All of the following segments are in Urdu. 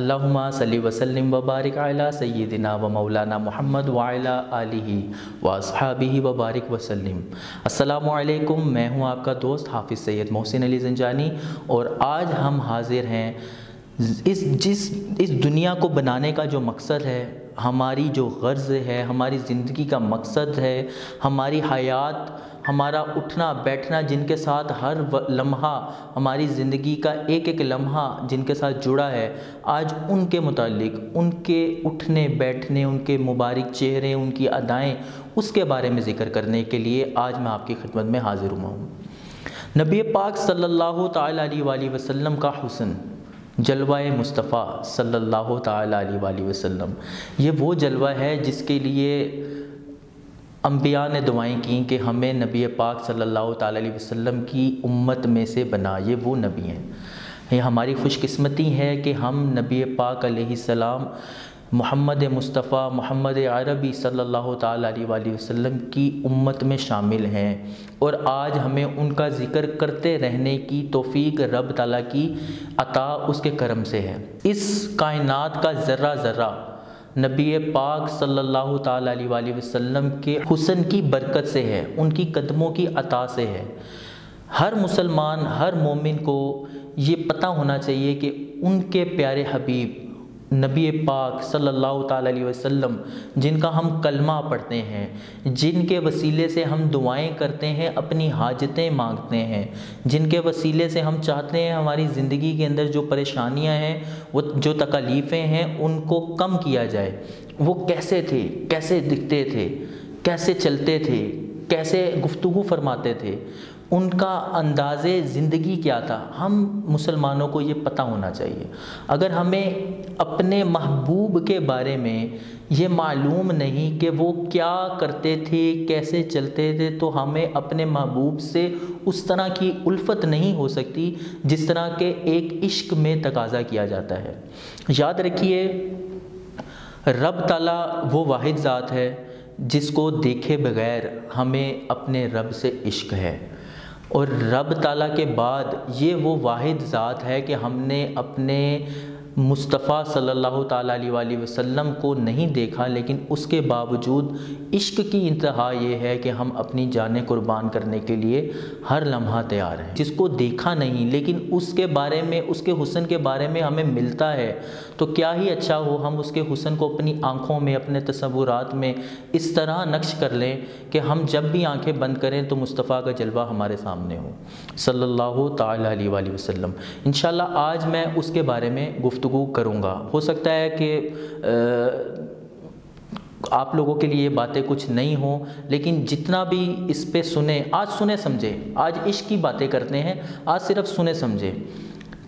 اللہم صلی وسلم وبارک علی سیدنا و مولانا محمد وعلی آلہ و اصحابہ وبارک وسلم۔ السلام علیکم، میں ہوں آپ کا دوست حافظ سید محسن علی زنجانی اور آج ہم حاضر ہیں اس جس، اس دنیا کو بنانے کا جو مقصد ہے ہماری جو غرض ہے، ہماری زندگی کا مقصد ہے، ہماری حیات، ہمارا اٹھنا بیٹھنا جن کے ساتھ ہر لمحہ ہماری زندگی کا ایک ایک لمحہ جن کے ساتھ جڑا ہے، آج ان کے متعلق، ان کے اٹھنے بیٹھنے، ان کے مبارک چہرے، ان کی ادائیں، اس کے بارے میں ذکر کرنے کے لیے آج میں آپ کی خدمت میں حاضر ہوا ہوں۔ نبی پاک صلی اللہ تعالیٰ علیہ وآلہ وسلم کا حسن۔ جلوہ مصطفیٰ صلی اللہ تعالیٰ علیہ وآلہ وسلم۔ یہ وہ جلوہ ہے جس کے لیے انبیاء نے دعائیں کیں کہ ہمیں نبی پاک صلی اللہ تعالیٰ علیہ وسلم کی امت میں سے بنا۔ یہ وہ نبی ہیں۔ یہ ہماری خوش قسمتی ہے کہ ہم نبی پاک علیہ السلام محمد مصطفیٰ، محمد عربی صلی اللہ تعالیٰ علیہ وآلہ وسلم کی امت میں شامل ہیں۔ اور آج ہمیں ان کا ذکر کرتے رہنے کی توفیق رب تعالیٰ کی عطا اس کے کرم سے ہے۔ اس کائنات کا ذرہ ذرہ نبی پاک صلی اللہ تعالیٰ علیہ وآلہ وسلم کے حسن کی برکت سے ہے، ان کی قدموں کی عطا سے ہے۔ ہر مسلمان، ہر مومن کو یہ پتہ ہونا چاہیے کہ ان کے پیارے حبیب نبی پاک صلی اللہ تعالیٰ علیہ وسلم، جن کا ہم کلمہ پڑھتے ہیں، جن کے وسیلے سے ہم دعائیں کرتے ہیں، اپنی حاجتیں مانگتے ہیں۔ جن کے وسیلے سے ہم چاہتے ہیں ہماری زندگی کے اندر جو پریشانیاں ہیں، وہ جو تکلیفیں ہیں، ان کو کم کیا جائے۔ وہ کیسے تھے؟ کیسے دکھتے تھے؟ کیسے چلتے تھے؟ کیسے گفتگو فرماتے تھے؟ ان کا انداز زندگی کیا تھا؟ ہم مسلمانوں کو یہ پتہ ہونا چاہیے۔ اگر ہمیں اپنے محبوب کے بارے میں یہ معلوم نہیں کہ وہ کیا کرتے تھے، کیسے چلتے تھے، تو ہمیں اپنے محبوب سے اس طرح کی الفت نہیں ہو سکتی جس طرح کے ایک عشق میں تقاضا کیا جاتا ہے۔ یاد رکھیے، رب تعالیٰ وہ واحد ذات ہے جس کو دیکھے بغیر ہمیں اپنے رب سے عشق ہے۔ اور رب تعالیٰ کے بعد یہ وہ واحد ذات ہے کہ ہم نے اپنے مصطفیٰ صلی اللہ تعالیٰ علیہ وآلہ وسلم کو نہیں دیکھا، لیکن اس کے باوجود عشق کی انتہا یہ ہے کہ ہم اپنی جانیں قربان کرنے کے لیے ہر لمحہ تیار ہیں۔ جس کو دیکھا نہیں، لیکن اس کے بارے میں، اس کے حسن کے بارے میں ہمیں ملتا ہے۔ تو کیا ہی اچھا ہو، ہم اس کے حسن کو اپنی آنکھوں میں، اپنے تصورات میں اس طرح نقش کر لیں کہ ہم جب بھی آنکھیں بند کریں تو مصطفیٰ کا جلوہ ہمارے سامنے ہو۔ صلی اللہ تعالیٰ علیہ وآلہ وسلم۔ انشاءاللہ آج میں اس کے بارے میں گفتگو گفتگو کروں گا۔ ہو سکتا ہے کہ آپ لوگوں کے لیے یہ باتیں کچھ نہیں ہوں، لیکن جتنا بھی اس پہ سنیں، آج سنیں سمجھیں آج عشق کی باتیں کرتے ہیں، آج صرف سنیں سمجھیں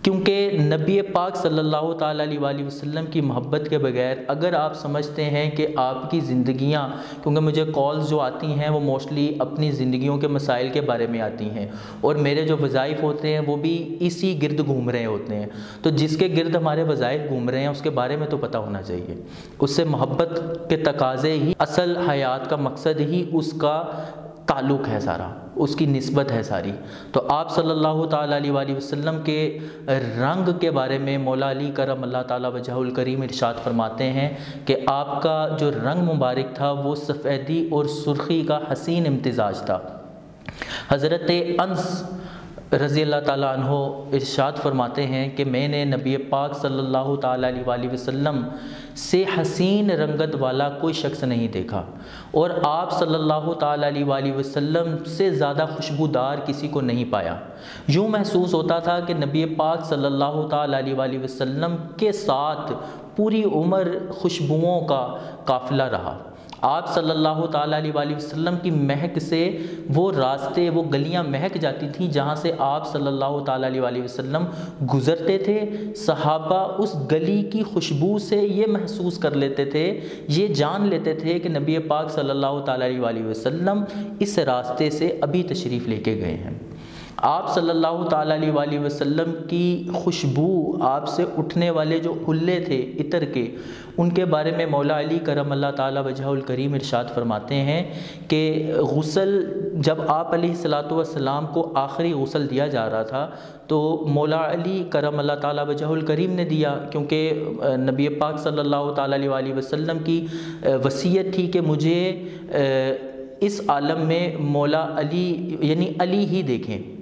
کیونکہ نبی پاک صلی اللہ تعالیٰ علیہ وآلہ وسلم کی محبت کے بغیر اگر آپ سمجھتے ہیں کہ آپ کی زندگیاں، کیونکہ مجھے کالز جو آتی ہیں وہ موسٹلی اپنی زندگیوں کے مسائل کے بارے میں آتی ہیں، اور میرے جو وظائف ہوتے ہیں وہ بھی اسی گرد گھوم رہے ہوتے ہیں۔ تو جس کے گرد ہمارے وظائف گھوم رہے ہیں، اس کے بارے میں تو پتہ ہونا چاہیے۔ اس سے محبت کے تقاضے ہی، اصل حیات کا مقصد ہی اس کا تعلق ہے سارا، اس کی نسبت ہے ساری۔ تو آپ صلی اللہ تعالیٰ علیہ وآلہ وسلم کے رنگ کے بارے میں مولا علی کرم اللہ تعالیٰ وجہ الکریم ارشاد فرماتے ہیں کہ آپ کا جو رنگ مبارک تھا، وہ سفیدی اور سرخی کا حسین امتزاج تھا۔ حضرت انس رضی اللہ تعالیٰ عنہ ارشاد فرماتے ہیں کہ میں نے نبی پاک صلی اللہ تعالیٰ علیہ وآلہ وسلم سے حسین رنگت والا کوئی شخص نہیں دیکھا اور آپ صلی اللہ تعالیٰ علیہ وآلہ وسلم سے زیادہ خوشبودار کسی کو نہیں پایا۔ یوں محسوس ہوتا تھا کہ نبی پاک صلی اللہ تعالیٰ علیہ وآلہ وسلم کے ساتھ پوری عمر خوشبوؤں کا قافلہ رہا۔ آپ صلی اللہ تعالیٰ علیہ وآلہ وسلم کی مہک سے وہ راستے، وہ گلیاں مہک جاتی تھیں جہاں سے آپ صلی اللہ تعالیٰ علیہ وآلہ وسلم گزرتے تھے۔ صحابہ اس گلی کی خوشبو سے یہ محسوس کر لیتے تھے، یہ جان لیتے تھے کہ نبی پاک صلی اللہ تعالیٰ علیہ وآلہ وسلم اس راستے سے ابھی تشریف لے کے گئے ہیں۔ آپ صلی اللہ تعالیٰ علیہ وآلہ وسلم کی خوشبو آپ سے اٹھنے والے جو حلے تھے عطر کے، ان کے بارے میں مولا علی کرم اللہ تعالیٰ وجہ الکریم ارشاد فرماتے ہیں کہ غسل جب آپ علیہ السلاۃ والسلام کو آخری غسل دیا جا رہا تھا تو مولا علی کرم اللہ تعالیٰ وجہ الکریم نے دیا، کیونکہ نبی پاک صلی اللہ تعالیٰ علیہ وآلہ وسلم کی وصیت تھی کہ مجھے اس عالم میں مولا علی یعنی علی ہی دیکھیں۔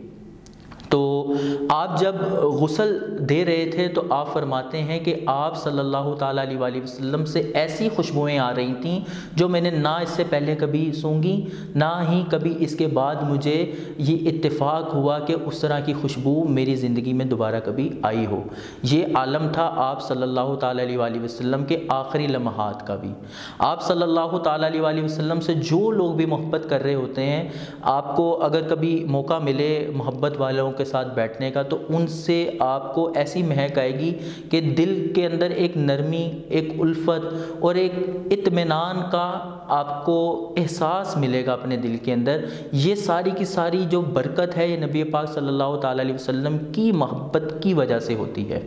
تو آپ جب غسل دے رہے تھے تو آپ فرماتے ہیں کہ آپ صلی اللہ تعالیٰ علیہ وآلہ وسلم سے ایسی خوشبوئیں آ رہی تھیں جو میں نے نہ اس سے پہلے کبھی سونگی نہ ہی کبھی اس کے بعد مجھے یہ اتفاق ہوا کہ اس طرح کی خوشبو میری زندگی میں دوبارہ کبھی آئی ہو۔ یہ عالم تھا آپ صلی اللہ تعالیٰ علیہ وآلہ وسلم کے آخری لمحات کا بھی۔ آپ صلی اللہ تعالیٰ علیہ وآلہ وسلم سے جو لوگ بھی محبت کر رہے ہوتے ہیں، آپ کو اگر کبھی موقع ملے محبت والوں کے ساتھ بیٹھنے کا، تو ان سے آپ کو ایسی مہک آئے گی کہ دل کے اندر ایک نرمی، ایک الفت اور ایک اطمینان کا آپ کو احساس ملے گا اپنے دل کے اندر۔ یہ ساری کی ساری جو برکت ہے یہ نبی پاک صلی اللہ تعالیٰ علیہ وسلم کی محبت کی وجہ سے ہوتی ہے۔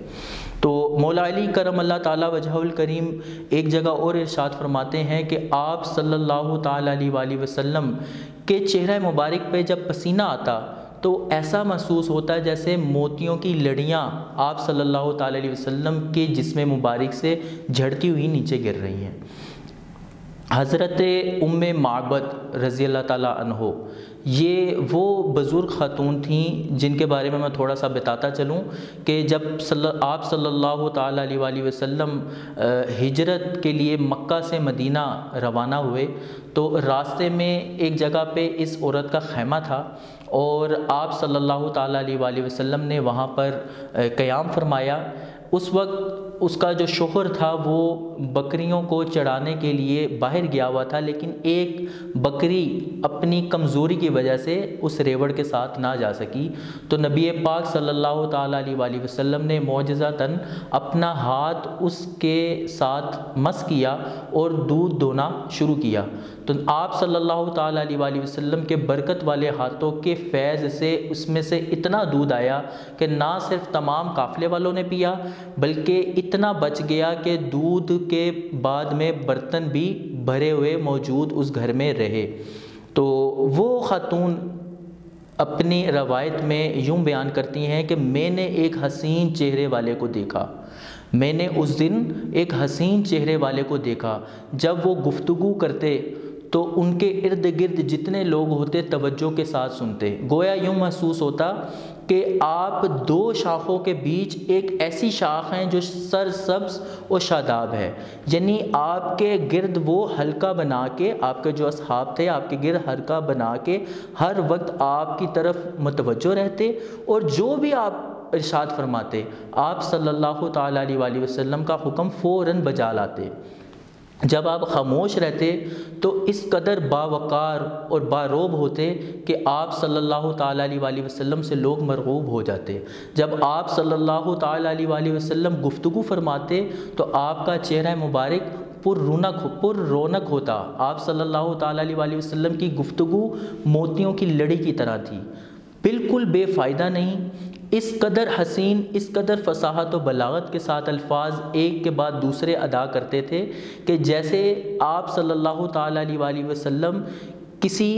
تو مولا علی کرم اللہ تعالیٰ وجہ الکریم ایک جگہ اور ارشاد فرماتے ہیں کہ آپ صلی اللہ تعالیٰ علیہ وآلہ وسلم کے چہرہ مبارک پہ جب پسینہ آتا تو ایسا محسوس ہوتا ہے جیسے موتیوں کی لڑیاں آپ صلی اللہ تعالی علیہ وسلم کے جسم مبارک سے جھڑتی ہوئی نیچے گر رہی ہیں۔ حضرت ام معبد رضی اللہ تعالیٰ عنہ۔ یہ وہ بزرگ خاتون تھیں جن کے بارے میں میں تھوڑا سا بتاتا چلوں کہ جب صلی آپ صلی اللہ تعالیٰ علیہ وآلہ وسلم ہجرت کے لیے مکہ سے مدینہ روانہ ہوئے، تو راستے میں ایک جگہ پہ اس عورت کا خیمہ تھا اور آپ صلی اللہ تعالیٰ علیہ وآلہ وسلم نے وہاں پر قیام فرمایا۔ اس وقت اس کا جو شوہر تھا، وہ بکریوں کو چڑھانے کے لیے باہر گیا ہوا تھا، لیکن ایک بکری اپنی کمزوری کی وجہ سے اس ریوڑ کے ساتھ نہ جا سکی۔ تو نبی پاک صلی اللہ تعالیٰ علیہ وآلہ وسلم نے معجزتاً اپنا ہاتھ اس کے ساتھ مس کیا اور دودھ دونا شروع کیا۔ تو آپ صلی اللہ تعالیٰ علیہ وآلہ وسلم کے برکت والے ہاتھوں کے فیض سے اس میں سے اتنا دودھ آیا کہ نہ صرف تمام قافلے والوں نے پیا بلکہ اتنا بچ گیا کہ دودھ کے بعد میں برتن بھی بھرے ہوئے موجود اس گھر میں رہے۔ تو وہ خاتون اپنی روایت میں یوں بیان کرتی ہیں کہ میں نے ایک حسین چہرے والے کو دیکھا۔ میں نے اس دن ایک حسین چہرے والے کو دیکھا۔ جب وہ گفتگو کرتے تو ان کے ارد گرد جتنے لوگ ہوتے توجہ کے ساتھ سنتے۔ گویا یوں محسوس ہوتا کہ آپ دو شاخوں کے بیچ ایک ایسی شاخ ہیں جو سر سبز و شاداب ہے۔ یعنی آپ کے گرد وہ حلقہ بنا کے، آپ کے جو اصحاب تھے، آپ کے گرد حلقہ بنا کے ہر وقت آپ کی طرف متوجہ رہتے اور جو بھی آپ ارشاد فرماتے، آپ صلی اللہ تعالیٰ علیہ وآلہ وسلم کا حکم فوراً بجا لاتے۔ جب آپ خاموش رہتے تو اس قدر باوقار اور باروب ہوتے کہ آپ صلی اللہ تعالیٰ علیہ وآلہ وسلم سے لوگ مرغوب ہو جاتے۔ جب آپ صلی اللہ تعالیٰ علیہ وآلہ وسلم گفتگو فرماتے تو آپ کا چہرہ مبارک پر رونق پر رونق ہوتا۔ آپ صلی اللہ تعالیٰ علیہ وآلہ وسلم کی گفتگو موتیوں کی لڑی کی طرح تھی۔ بالکل بے فائدہ نہیں اس قدر حسین، اس قدر فصاحت و بلاغت کے ساتھ الفاظ ایک کے بعد دوسرے ادا کرتے تھے کہ جیسے آپ صلی اللہ تعالیٰ علیہ وآلہ وسلم کسی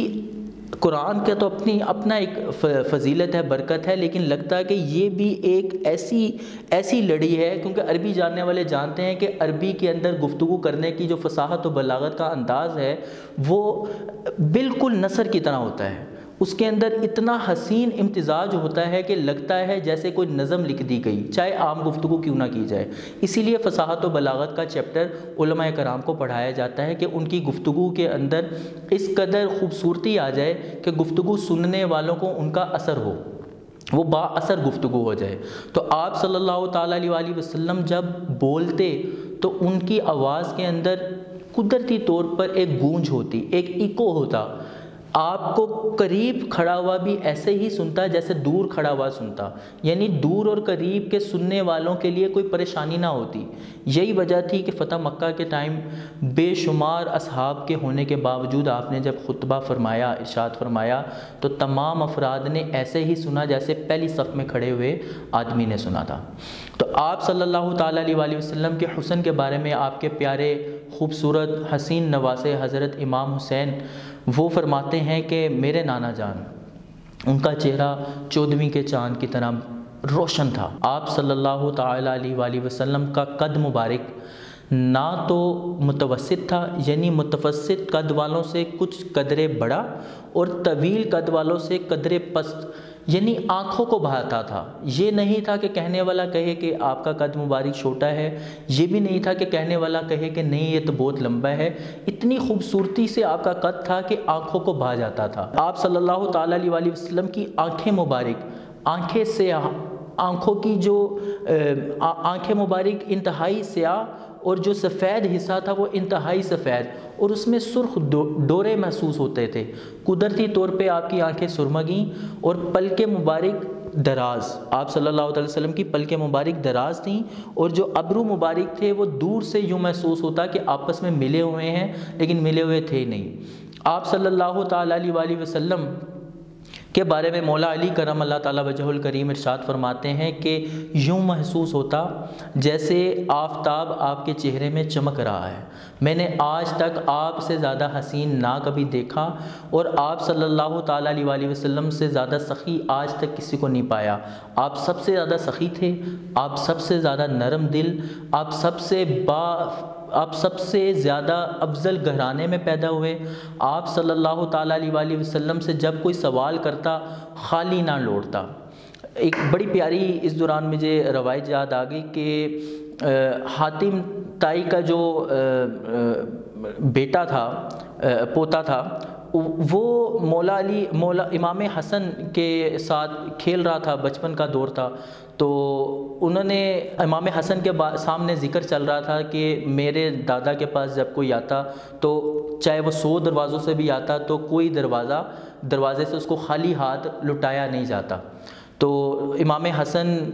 قرآن کا تو اپنی، اپنا ایک فضیلت ہے، برکت ہے، لیکن لگتا ہے کہ یہ بھی ایک ایسی ایسی لڑی ہے، کیونکہ عربی جاننے والے جانتے ہیں کہ عربی کے اندر گفتگو کرنے کی جو فصاحت و بلاغت کا انداز ہے، وہ بالکل نثر کی طرح ہوتا ہے۔ اس کے اندر اتنا حسین امتزاج ہوتا ہے کہ لگتا ہے جیسے کوئی نظم لکھ دی گئی، چاہے عام گفتگو کیوں نہ کی جائے۔ اسی لیے فصاحت و بلاغت کا چیپٹر علماء کرام کو پڑھایا جاتا ہے کہ ان کی گفتگو کے اندر اس قدر خوبصورتی آ جائے کہ گفتگو سننے والوں کو ان کا اثر ہو، وہ با اثر گفتگو ہو جائے۔ تو آپ صلی اللہ تعالیٰ علیہ وسلم جب بولتے تو ان کی آواز کے اندر قدرتی طور پر ایک گونج ہوتی، ایک ایکو ہوتا۔ آپ کو قریب کھڑا ہوا بھی ایسے ہی سنتا ہے جیسے دور کھڑا ہوا سنتا۔ یعنی دور اور قریب کے سننے والوں کے لیے کوئی پریشانی نہ ہوتی۔ یہی وجہ تھی کہ فتح مکہ کے ٹائم بے شمار اصحاب کے ہونے کے باوجود آپ نے جب خطبہ فرمایا، ارشاد فرمایا، تو تمام افراد نے ایسے ہی سنا جیسے پہلی صف میں کھڑے ہوئے آدمی نے سنا تھا۔ تو آپ صلی اللہ تعالیٰ علیہ وسلم کے حسن کے بارے میں آپ کے پیارے، خوبصورت، حسین نواز حضرت امام حسین وہ فرماتے ہیں کہ میرے نانا جان، ان کا چہرہ چودھویں کے چاند کی طرح روشن تھا۔ آپ صلی اللہ تعالیٰ علیہ وسلم کا قد مبارک، نہ تو متوسط تھا یعنی متوسط قد والوں سے کچھ قدرے بڑا اور طویل قد والوں سے قدرے پست۔ یعنی آنکھوں کو بہاتا تھا۔ یہ نہیں تھا کہ کہنے والا کہے کہ آپ کا قد مبارک چھوٹا ہے۔ یہ بھی نہیں تھا کہ کہنے والا کہے کہ نہیں، یہ تو بہت لمبا ہے۔ اتنی خوبصورتی سے آپ کا قد تھا کہ آنکھوں کو بہا جاتا تھا۔ آپ صلی اللہ تعالیٰ علیہ وسلم کی آنکھیں مبارک، آنکھیں سیاہ، آنکھوں کی جو آنکھیں مبارک، انتہائی سیاہ اور جو سفید حصہ تھا وہ انتہائی سفید اور اس میں سرخ ڈورے محسوس ہوتے تھے۔ قدرتی طور پہ آپ کی آنکھیں سرمگیں اور پلک مبارک دراز۔ آپ صلی اللہ علیہ وسلم کی پلک مبارک دراز تھیں اور جو ابرو مبارک تھے وہ دور سے یوں محسوس ہوتا کہ آپس میں ملے ہوئے ہیں لیکن ملے ہوئے تھے نہیں۔ آپ صلی اللہ تعالیٰ علیہ وسلم کے بارے میں مولا علی کرم اللہ تعالیٰ وجہ الکریم ارشاد فرماتے ہیں کہ یوں محسوس ہوتا جیسے آفتاب آپ کے چہرے میں چمک رہا ہے۔ میں نے آج تک آپ سے زیادہ حسین نہ کبھی دیکھا اور آپ صلی اللہ تعالیٰ علیہ وسلم سے زیادہ سخی آج تک کسی کو نہیں پایا۔ آپ سب سے زیادہ سخی تھے، آپ سب سے زیادہ نرم دل، آپ سب سے با آپ سب سے زیادہ افضل گھرانے میں پیدا ہوئے۔ آپ صلی اللہ تعالیٰ علیہ وسلم سے جب کوئی سوال کرتا، خالی نہ لوٹتا۔ ایک بڑی پیاری اس دوران مجھے روایت یاد آ گئی کہ حاتم تائی کا جو بیٹا تھا پوتا تھا، وہ مولا علی، مولا امام حسن کے ساتھ کھیل رہا تھا، بچپن کا دور تھا۔ تو انہوں نے امام حسن کے سامنے ذکر چل رہا تھا کہ میرے دادا کے پاس جب کوئی آتا تو چاہے وہ سو دروازوں سے بھی آتا تو کوئی دروازہ، دروازے سے اس کو خالی ہاتھ لٹایا نہیں جاتا۔ تو امام حسن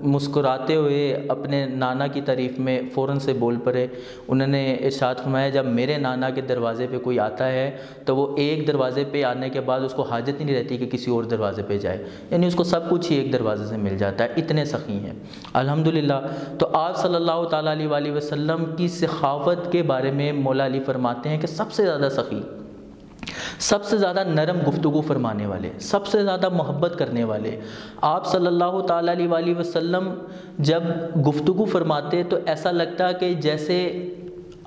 مسکراتے ہوئے اپنے نانا کی تعریف میں فوراً سے بول پڑے۔ انہوں نے ارشاد فرمایا، جب میرے نانا کے دروازے پہ کوئی آتا ہے، تو وہ ایک دروازے پہ آنے کے بعد اس کو حاجت ہی نہیں رہتی کہ کسی اور دروازے پہ جائے۔ یعنی اس کو سب کچھ ہی ایک دروازے سے مل جاتا ہے، اتنے سخی ہیں۔ الحمدللہ، تو آپ صلی اللہ تعالیٰ علیہ وسلم کی سخاوت کے بارے میں مولا علی فرماتے ہیں کہ سب سے زیادہ سخی۔ سب سے زیادہ نرم گفتگو فرمانے والے، سب سے زیادہ محبت کرنے والے۔ آپ صلی اللہ تعالیٰ علیہ وسلم جب گفتگو فرماتے تو ایسا لگتا کہ جیسے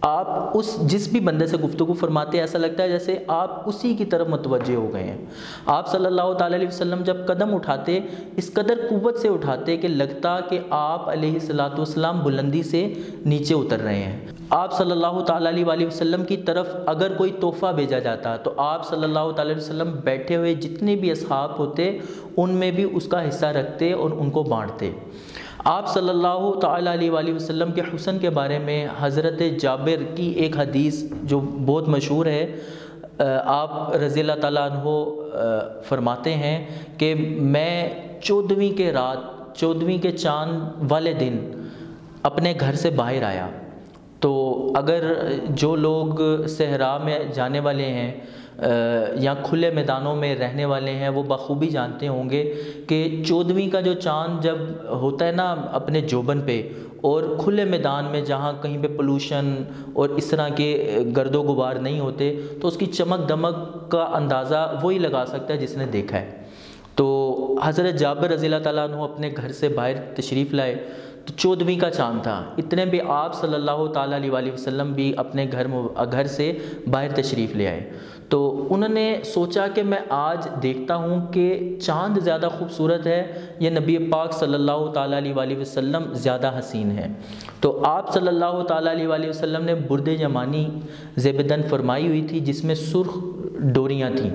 آپ اس، جس بھی بندے سے گفتگو فرماتے ایسا لگتا ہے جیسے آپ اسی کی طرف متوجہ ہو گئے ہیں۔ آپ صلی اللہ تعالیٰ علیہ وسلم جب قدم اٹھاتے، اس قدر قوت سے اٹھاتے کہ لگتا کہ آپ علیہ السلاۃ والسلام بلندی سے نیچے اتر رہے ہیں۔ آپ صلی اللہ تعالیٰ علیہ وسلم کی طرف اگر کوئی تحفہ بھیجا جاتا تو آپ صلی اللہ تعالیٰ علیہ وسلم بیٹھے ہوئے جتنے بھی اصحاب ہوتے ان میں بھی اس کا حصہ رکھتے اور ان کو بانٹتے۔ آپ صلی اللہ تعالیٰ علیہ وآلہ وسلم کے حسن کے بارے میں حضرت جابر کی ایک حدیث جو بہت مشہور ہے آپ رضی اللہ تعالیٰ عنہ فرماتے ہیں کہ میں چودھویں کے رات، چودھویں کے چاند والے دن اپنے گھر سے باہر آیا۔ تو اگر جو لوگ صحرا میں جانے والے ہیں یا کھلے میدانوں میں رہنے والے ہیں، وہ بخوبی جانتے ہوں گے کہ چودھویں کا جو چاند جب ہوتا ہے نا اپنے جوبن پہ، اور کھلے میدان میں جہاں کہیں پہ پولوشن اور اس طرح کے گرد و غبار نہیں ہوتے، تو اس کی چمک دمک کا اندازہ وہی لگا سکتا ہے جس نے دیکھا ہے۔ تو حضرت جابر رضی اللہ تعالیٰ عنہ اپنے گھر سے باہر تشریف لائے۔ تو چودھویں کا چاند تھا۔ اتنے بھی آپ صلی اللہ تعالیٰ علیہ وسلم بھی اپنے گھر گھر سے باہر تشریف لے آئے۔ تو انہوں نے سوچا کہ میں آج دیکھتا ہوں کہ چاند زیادہ خوبصورت ہے یا نبی پاک صلی اللہ تعالیٰ علیہ وسلم زیادہ حسین ہے۔ تو آپ صلی اللہ تعالیٰ علیہ وسلم نے برد جمانی زیبدن فرمائی ہوئی تھی جس میں سرخ ڈوریاں تھیں۔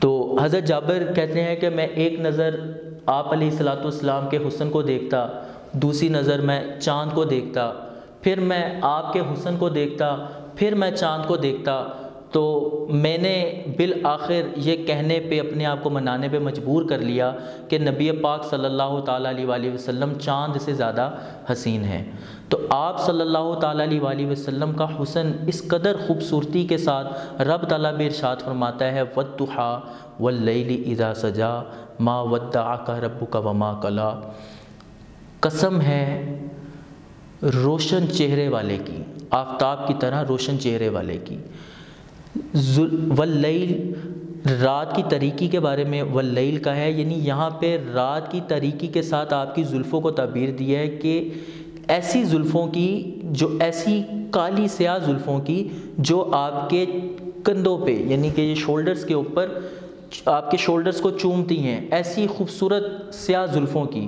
تو حضرت جابر کہتے ہیں کہ میں ایک نظر آپ علیہ السلاۃ والسلام کے حسن کو دیکھتا، دوسری نظر میں چاند کو دیکھتا، پھر میں آپ کے حسن کو دیکھتا، پھر میں چاند کو دیکھتا۔ تو میں نے بالآخر یہ کہنے پہ، اپنے آپ کو منانے پہ مجبور کر لیا کہ نبی پاک صلی اللہ تعالیٰ علیہ وآلہ وسلم چاند سے زیادہ حسین ہیں۔ تو آپ صلی اللہ تعالیٰ علیہ وآلہ وسلم کا حسن اس قدر خوبصورتی کے ساتھ رب تعالیٰ بھی ارشاد فرماتا ہے وَالتُّحَا وَاللَّيْلِ اِذَا سَجَا مَا وَدَّعَكَ رَبُّكَ وَمَا قَلَا قسم ہے روشن چہرے والے کی، آفتاب کی طرح روشن چہرے والے کی۔ واللیل رات کی طریقی کے بارے میں واللیل کا ہے یعنی یہاں پہ رات کی طریقی کے ساتھ آپ کی زلفوں کو تعبیر دیا ہے کہ ایسی زلفوں کی، جو ایسی کالی سیاہ زلفوں کی، جو آپ کے کندھوں پہ یعنی کہ یہ شولڈرز کے اوپر آپ کے شولڈرز کو چومتی ہیں، ایسی خوبصورت سیاہ زلفوں کی۔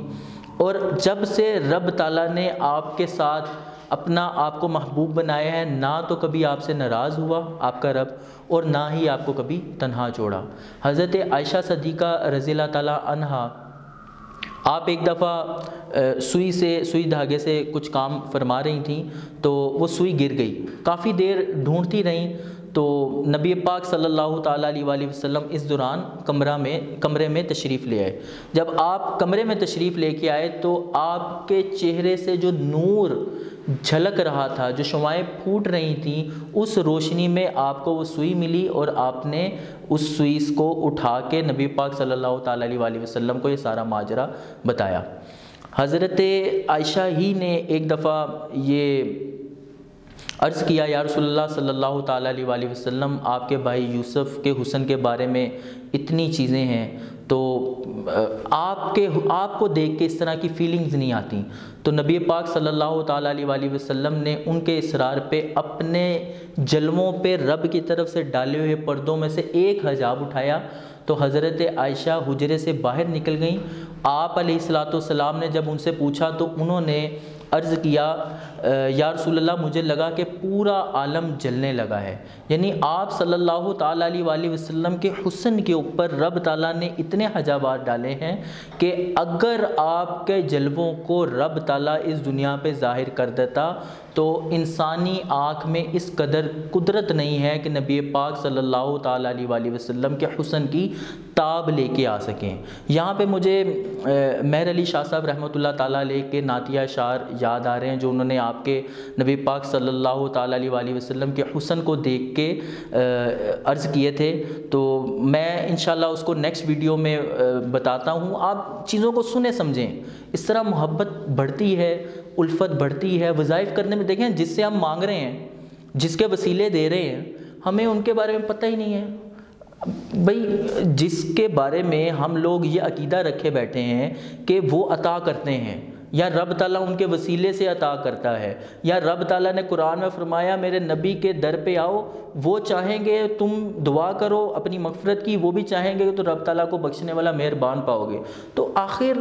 اور جب سے رب تعالیٰ نے آپ کے ساتھ اپنا آپ کو محبوب بنایا ہے، نہ تو کبھی آپ سے ناراض ہوا آپ کا رب، اور نہ ہی آپ کو کبھی تنہا چھوڑا حضرت عائشہ صدیقہ رضی اللہ تعالیٰ عنہ آپ ایک دفعہ سوئی سے، سوئی دھاگے سے کچھ کام فرما رہی تھیں تو وہ سوئی گر گئی۔ کافی دیر ڈھونڈتی رہیں تو نبی پاک صلی اللہ تعالیٰ علیہ وآلہ وسلم اس دوران کمرہ میں، کمرے میں تشریف لے آئے۔ جب آپ کمرے میں تشریف لے کے آئے تو آپ کے چہرے سے جو نور جھلک رہا تھا، جو شمائیں پھوٹ رہی تھیں، اس روشنی میں آپ کو وہ سوئی ملی اور آپ نے اس سوئیس کو اٹھا کے نبی پاک صلی اللہ تعالیٰ علیہ وآلہ وسلم کو یہ سارا ماجرہ بتایا۔ حضرت عائشہ ہی نے ایک دفعہ یہ عرض کیا، یا رسول اللہ صلی اللہ تعالیٰ علیہ وآلہ وسلم، آپ کے بھائی یوسف کے حسن کے بارے میں اتنی چیزیں ہیں تو آپ کے آپ کو دیکھ کے اس طرح کی فیلنگز نہیں آتی۔ تو نبی پاک صلی اللہ تعالیٰ علیہ وآلہ وسلم نے ان کے اصرار پہ اپنے جلموں پہ رب کی طرف سے ڈالے ہوئے پردوں میں سے ایک حجاب اٹھایا۔ تو حضرت عائشہ حجرے سے باہر نکل گئیں۔ آپ علیہ السلاۃ والسلام نے جب ان سے پوچھا تو انہوں نے عرض کیا یا رسول اللہ، مجھے لگا کہ پورا عالم جلنے لگا ہے۔ یعنی آپ صلی اللہ تعالیٰ علیہ وآلہ وسلم کے حسن کے اوپر رب تعالیٰ نے اتنے حجابات ڈالے ہیں کہ اگر آپ کے جلووں کو رب تعالیٰ اس دنیا پہ ظاہر کر دیتا، تو انسانی آنکھ میں اس قدر قدرت نہیں ہے کہ نبی پاک صلی اللہ تعالیٰ علیہ وآلہ وسلم کے حسن کی تاب لے کے آ سکیں۔ یہاں پہ مجھے مہر علی شاہ صاحب رحمۃ اللہ تعالیٰ علیہ کے نعتیہ شعر یاد آ رہے ہیں جو انہوں نے آپ کے نبی پاک صلی اللہ تعالیٰ علیہ وآلہ وسلم کے حسن کو دیکھ کے عرض کیے تھے۔ تو میں انشاءاللہ اس کو نیکسٹ ویڈیو میں بتاتا ہوں۔ آپ چیزوں کو سنیں، سمجھیں۔ اس طرح محبت بڑھتی ہے، الفت بڑھتی ہے، وظائف کرنے میں دیکھیں، جس سے ہم مانگ رہے ہیں، جس کے وسیلے دے رہے ہیں، ہمیں ان کے بارے میں پتہ ہی نہیں ہے۔ بھئی جس کے بارے میں ہم لوگ یہ عقیدہ رکھے بیٹھے ہیں کہ وہ عطا کرتے ہیں۔ یا رب تعالیٰ ان کے وسیلے سے عطا کرتا ہے۔ یا رب تعالیٰ نے قرآن میں فرمایا، میرے نبی کے در پہ آؤ، وہ چاہیں گے تم دعا کرو اپنی مغفرت کی، وہ بھی چاہیں گے تو رب تعالیٰ کو بخشنے والا مہربان پاؤ گے۔ تو آخر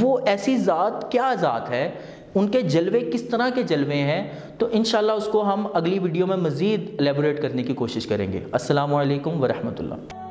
وہ ایسی ذات، کیا ذات ہے؟ ان کے جلوے کس طرح کے جلوے ہیں؟ تو انشاءاللہ اس کو ہم اگلی ویڈیو میں مزید لیبوریٹ کرنے کی کوشش کریں گے۔ السلام علیکم ورحمۃ اللہ۔